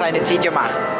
kleine Tiedje maar.